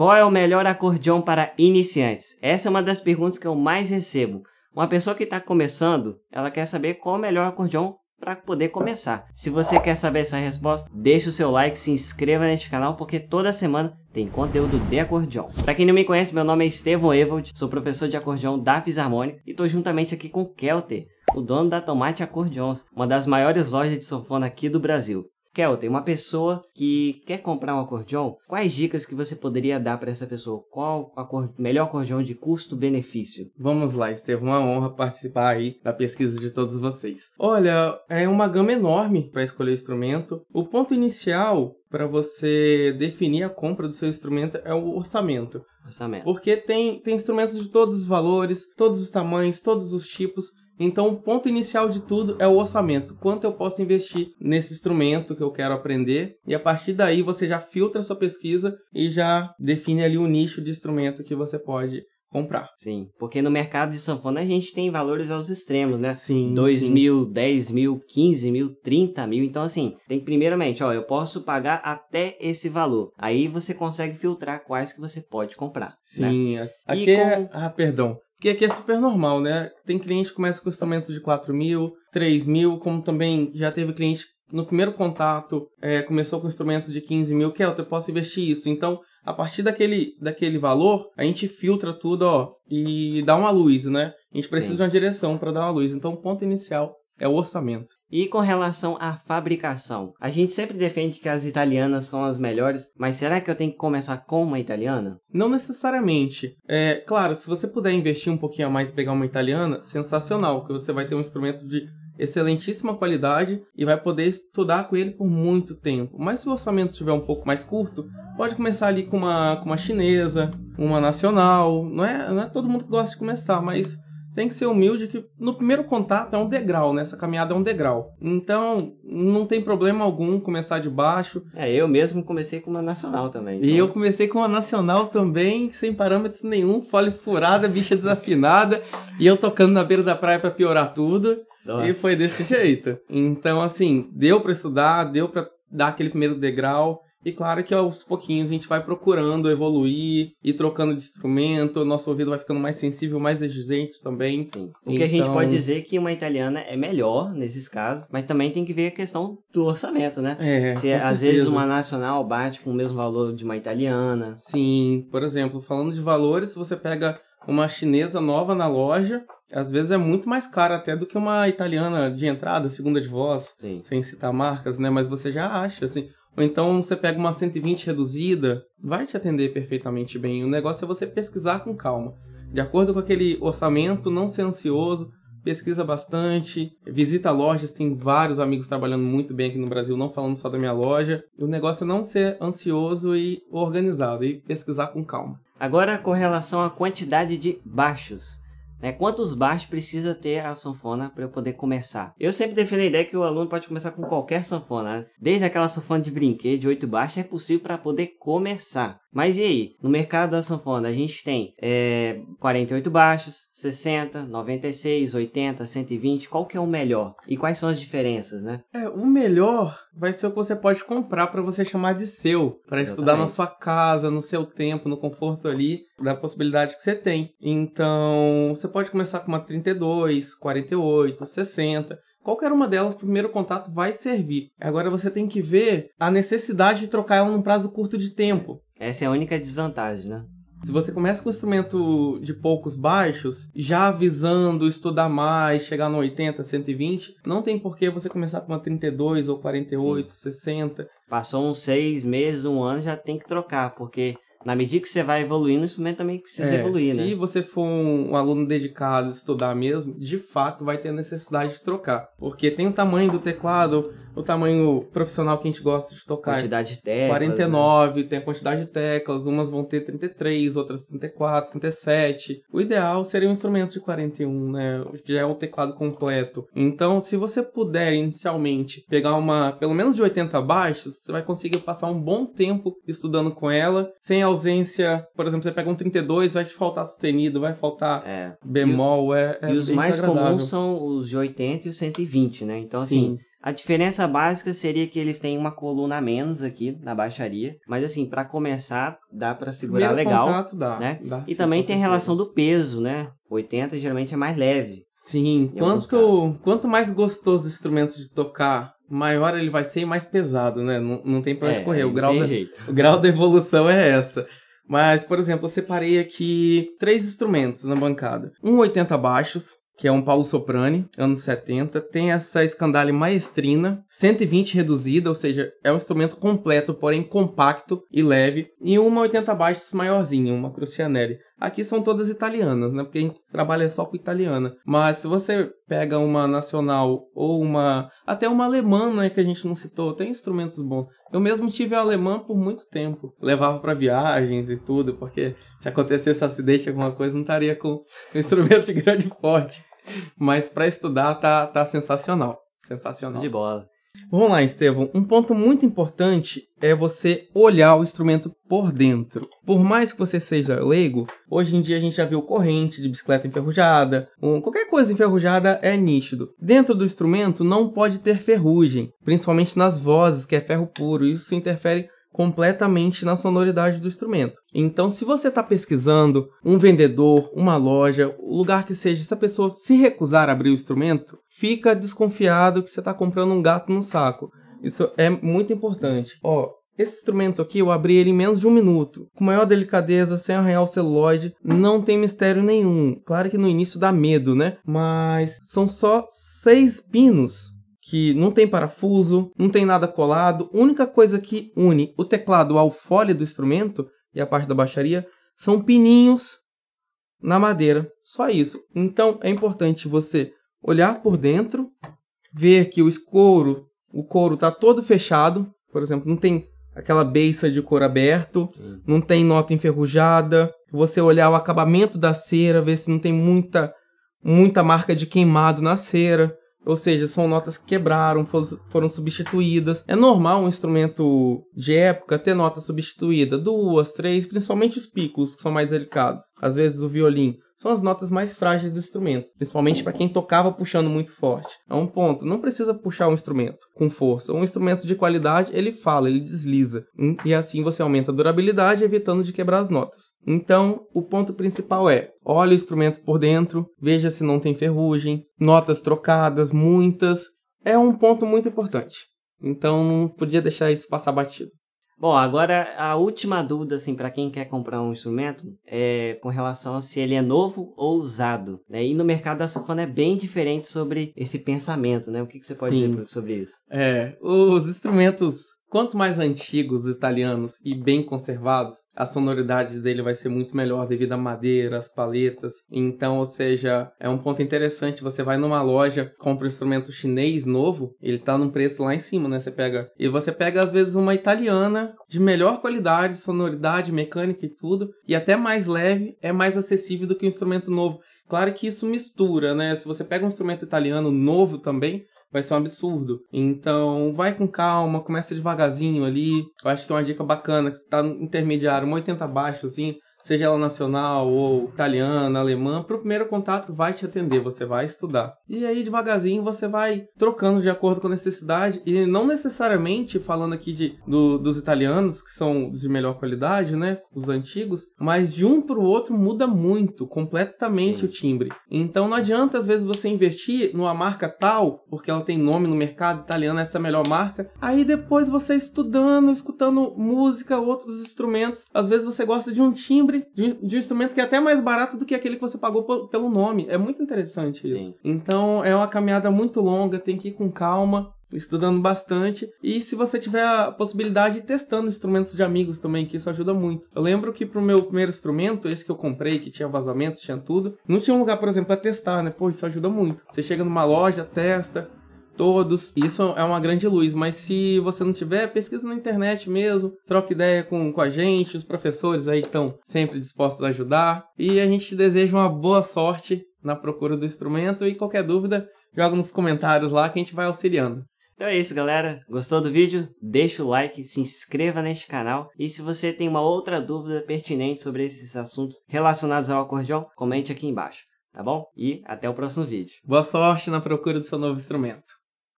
Qual é o melhor acordeão para iniciantes? Essa é uma das perguntas que eu mais recebo. Uma pessoa que está começando, ela quer saber qual é o melhor acordeão para poder começar. Se você quer saber essa resposta, deixe o seu like, se inscreva neste canal, porque toda semana tem conteúdo de acordeão. Para quem não me conhece, meu nome é Estevão Evold, sou professor de acordeão da Fisarmônica e estou juntamente aqui com Kelter, o dono da Tomate Acordeões, uma das maiores lojas de sanfona aqui do Brasil. Kelter, uma pessoa que quer comprar um acordeão, quais dicas que você poderia dar para essa pessoa? Qual o melhor acordeão de custo-benefício? Vamos lá, Estevam, uma honra participar aí da pesquisa de todos vocês. Olha, é uma gama enorme para escolher o instrumento. O ponto inicial para você definir a compra do seu instrumento é o orçamento. Orçamento. Porque tem, tem instrumentos de todos os valores, todos os tamanhos, todos os tipos. Então, o ponto inicial de tudo é o orçamento. Quanto eu posso investir nesse instrumento que eu quero aprender? E a partir daí você já filtra a sua pesquisa e já define ali o nicho de instrumento que você pode comprar. Sim, porque no mercado de sanfona a gente tem valores aos extremos, né? Sim. 2 sim. mil, 10 mil, 15 mil, 30 mil. Então, assim, tem que primeiramente, ó, eu posso pagar até esse valor. Aí você consegue filtrar quais que você pode comprar. né? Sim, aqui E é... com- Ah, perdão. Porque aqui é super normal, né? Tem cliente que começa com instrumento de 4 mil, 3 mil, como também já teve cliente no primeiro contato, é, começou com instrumento de 15 mil, que é, eu posso investir isso. Então, a partir daquele, daquele valor, a gente filtra tudo, ó, e dá uma luz, né? A gente precisa Sim. de uma direção para dar uma luz. Então, o ponto inicial é o orçamento. E com relação à fabricação, a gente sempre defende que as italianas são as melhores, mas será que eu tenho que começar com uma italiana? Não necessariamente. É, claro, se você puder investir um pouquinho a mais e pegar uma italiana, sensacional, que você vai ter um instrumento de excelentíssima qualidade e vai poder estudar com ele por muito tempo. Mas se o orçamento estiver um pouco mais curto, pode começar ali com uma, com uma chinesa, uma nacional. Não é, não é todo mundo que gosta de começar, mas tem que ser humilde que no primeiro contato é um degrau, né? Essa caminhada é um degrau. Então, não tem problema algum começar de baixo. É, eu mesmo comecei com uma nacional também. E então- eu comecei com uma nacional também, sem parâmetro nenhum, fole furada, bicha desafinada, e eu tocando na beira da praia pra piorar tudo. Nossa. E foi desse jeito. Então, assim, deu pra estudar, deu pra dar aquele primeiro degrau. E claro que aos pouquinhos a gente vai procurando evoluir e trocando de instrumento, nosso ouvido vai ficando mais sensível, mais exigente também. Sim. O que a gente Então- pode dizer é que uma italiana é melhor nesses casos, mas também tem que ver a questão do orçamento, né? É, Se às certeza. vezes uma nacional bate com o mesmo valor de uma italiana. Sim, por exemplo, falando de valores, você pega uma chinesa nova na loja, às vezes é muito mais cara até do que uma italiana de entrada, segunda de voz, Sim. sem citar marcas, né? Mas você já acha, assim. Ou então você pega uma 120 reduzida, vai te atender perfeitamente bem. O negócio é você pesquisar com calma. De acordo com aquele orçamento, não ser ansioso, pesquisa bastante, visita lojas, tem vários amigos trabalhando muito bem aqui no Brasil, não falando só da minha loja. O negócio é não ser ansioso e organizado e pesquisar com calma. Agora, com relação à quantidade de baixos. Né? Quantos baixos precisa ter a sanfona para eu poder começar? Eu sempre defendo a ideia que o aluno pode começar com qualquer sanfona. né? Desde aquela sanfona de brinquedo de 8 baixos é possível para poder começar. Mas e aí? No mercado da sanfona a gente tem é, 48 baixos, 60, 96, 80, 120. Qual que é o melhor? E quais são as diferenças, né? É, o melhor vai ser o que você pode comprar para você chamar de seu, para estudar na sua casa, no seu tempo, no conforto ali da possibilidade que você tem. Então, você pode começar com uma 32, 48, 60. Qualquer uma delas, o primeiro contato vai servir. Agora você tem que ver a necessidade de trocar ela num prazo curto de tempo. Essa é a única desvantagem, né? Se você começa com um instrumento de poucos baixos, já visando estudar mais, chegar no 80, 120, não tem por que você começar com uma 32 ou 48, 60. Passou uns seis meses, um ano, já tem que trocar, porque na medida que você vai evoluindo, o instrumento também precisa É, evoluir, se né? você for um, um aluno dedicado a estudar mesmo, de fato vai ter necessidade de trocar. Porque tem o tamanho do teclado, o tamanho profissional que a gente gosta de tocar. Quantidade de teclas. né? 49, tem a quantidade de teclas, umas vão ter 33, outras 34, 37. O ideal seria um instrumento de 41, né? Já é o teclado completo. Então, se você puder inicialmente pegar uma, pelo menos de 80 baixos, você vai conseguir passar um bom tempo estudando com ela, sem ausência, por exemplo, você pega um 32, vai te faltar sustenido, vai faltar É. bemol, é, é e os mais comuns são os de 80 e os 120, né? Então, assim, Sim. A diferença básica seria que eles têm uma coluna a menos aqui na baixaria, mas assim, para começar, dá para segurar Primeiro legal, contato dá, né? dá e sim, também com tem a relação do peso, né? 80 geralmente é mais leve. Sim, quanto, quanto mais gostoso o instrumento de tocar, maior ele vai ser e mais pesado, né? Não, não tem pra onde É, correr. O grau, da, jeito. o grau da evolução é essa. Mas, por exemplo, eu separei aqui três instrumentos na bancada. Um 80 baixos, que é um Paulo Soprani, anos 70. Tem essa escandale maestrina, 120 reduzida, ou seja, é um instrumento completo, porém compacto e leve. E uma 80 baixos maiorzinha, uma Crucianelli. Aqui são todas italianas, né? Porque a gente trabalha só com italiana. Mas se você pega uma nacional ou uma. Até uma alemã, né? Que a gente não citou, tem instrumentos bons. Eu mesmo tive a alemã por muito tempo. Levava para viagens e tudo, porque se acontecesse acidente, alguma coisa, não estaria com um instrumento de grande porte. Mas para estudar tá, tá sensacional. Sensacional. De bola. Vamos lá, Estevão. Um ponto muito importante é você olhar o instrumento por dentro. Por mais que você seja leigo, hoje em dia a gente já viu corrente de bicicleta enferrujada, qualquer coisa enferrujada é nítido. Dentro do instrumento não pode ter ferrugem, principalmente nas vozes, que é ferro puro. Isso interfere completamente na sonoridade do instrumento. Então, se você está pesquisando um vendedor, uma loja, o lugar que seja, se a pessoa se recusar a abrir o instrumento, fica desconfiado que você está comprando um gato no saco. Isso é muito importante. Ó, esse instrumento aqui eu abri ele em menos de um minuto, com maior delicadeza, sem arranhar o celuloide, não tem mistério nenhum. Claro que no início dá medo, né? Mas são só seis pinos que não tem parafuso, não tem nada colado. A única coisa que une o teclado ao fole do instrumento e a parte da baixaria são pininhos na madeira. Só isso. Então é importante você olhar por dentro, ver que o couro, o couro tá todo fechado, por exemplo, não tem aquela beiça de couro aberto, Sim. não tem nota enferrujada. Você olhar o acabamento da cera, ver se não tem muita muita marca de queimado na cera. Ou seja, são notas que quebraram, foram substituídas. É normal um instrumento de época ter nota substituída, duas, três, principalmente os pícolos, que são mais delicados. Às vezes o violino. São as notas mais frágeis do instrumento, principalmente para quem tocava puxando muito forte. É um ponto, não precisa puxar um instrumento com força. Um instrumento de qualidade, ele fala, ele desliza. Hum, E assim você aumenta a durabilidade, evitando de quebrar as notas. Então, o ponto principal é: olhe o instrumento por dentro, veja se não tem ferrugem, notas trocadas, muitas. É um ponto muito importante. Então, não podia deixar isso passar batido. Bom, agora a última dúvida, assim, para quem quer comprar um instrumento é com relação a se ele é novo ou usado. Né? E no mercado da sanfona é bem diferente sobre esse pensamento, né? O que, que você pode Sim. dizer sobre isso? É, os instrumentos, quanto mais antigos, italianos e bem conservados, a sonoridade dele vai ser muito melhor devido à madeira, às paletas. Então, ou seja, é um ponto interessante. Você vai numa loja, compra um instrumento chinês novo, ele tá num preço lá em cima, né? Você pega. E você pega, às vezes, uma italiana de melhor qualidade, sonoridade, mecânica e tudo, e até mais leve, é mais acessível do que um instrumento novo. Claro que isso mistura, né? Se você pega um instrumento italiano novo também, vai ser um absurdo. Então, vai com calma, começa devagarzinho ali. Eu acho que é uma dica bacana, que tá no intermediário, um 80 baixo, assim, seja ela nacional ou italiana, alemã, pro primeiro contato vai te atender, você vai estudar. E aí, devagarzinho, você vai trocando de acordo com a necessidade, e não necessariamente falando aqui de, do- dos italianos, que são de melhor qualidade, né, os antigos, mas de um pro outro muda muito, completamente Sim. o timbre. Então não adianta, às vezes, você investir numa marca tal, porque ela tem nome no mercado italiano, essa é a melhor marca, aí depois você estudando, escutando música, outros instrumentos, às vezes você gosta de um timbre, de um, de um instrumento que é até mais barato do que aquele que você pagou pelo nome. É muito interessante isso. Sim. Então é uma caminhada muito longa, tem que ir com calma. Estudando bastante, e se você tiver a possibilidade de ir testando instrumentos de amigos também, que isso ajuda muito. Eu lembro que pro meu primeiro instrumento, esse que eu comprei, que tinha vazamento, tinha tudo, não tinha um lugar, por exemplo, pra testar, né? Pô, isso ajuda muito. Você chega numa loja, testa, todos. Isso é uma grande luz, mas se você não tiver, pesquisa na internet mesmo, troca ideia com, com a gente, os professores aí estão sempre dispostos a ajudar. E a gente te deseja uma boa sorte na procura do instrumento e qualquer dúvida, joga nos comentários lá que a gente vai auxiliando. Então é isso, galera. Gostou do vídeo? Deixa o like, se inscreva neste canal. E se você tem uma outra dúvida pertinente sobre esses assuntos relacionados ao acordeão, comente aqui embaixo, tá bom? E até o próximo vídeo. Boa sorte na procura do seu novo instrumento.